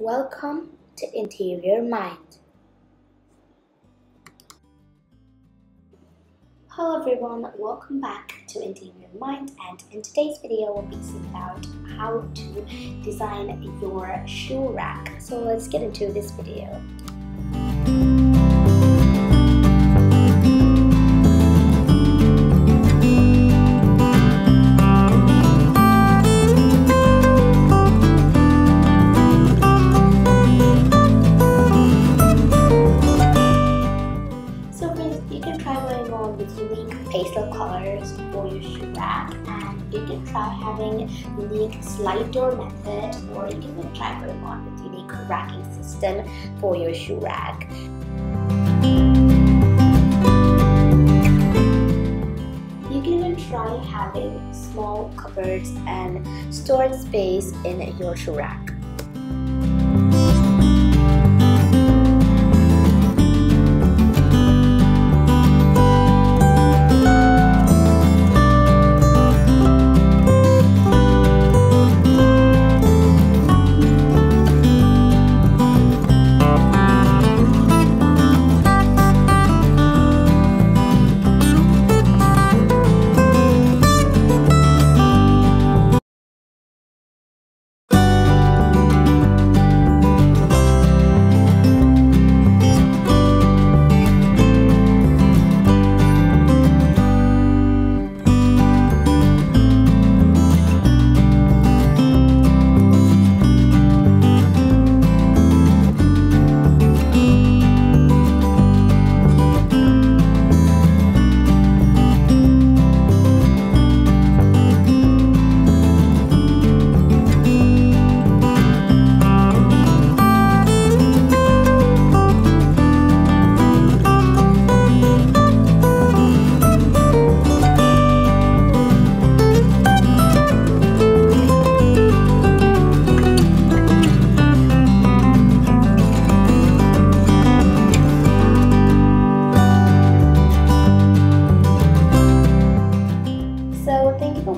Welcome to Interior Mind. Hello everyone, welcome back to Interior Mind and in today's video we'll be about how to design your shoe rack. So let's get into this video. Colors for your shoe rack and you can try having unique slide door method or you can even try going on with unique racking system for your shoe rack. You can even try having small cupboards and storage space in your shoe rack.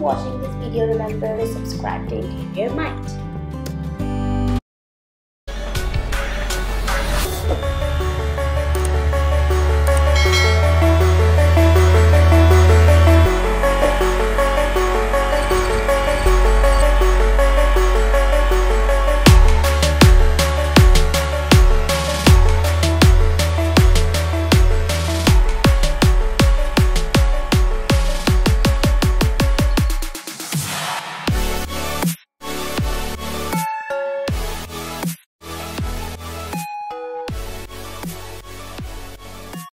Watching this video, remember to subscribe to Interior Mind.